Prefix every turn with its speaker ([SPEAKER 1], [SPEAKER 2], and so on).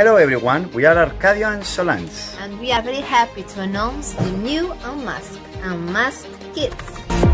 [SPEAKER 1] Hello everyone, we are Arcadio and Solange.
[SPEAKER 2] And we are very happy to announce the new Unmasked, Unmasked Kids.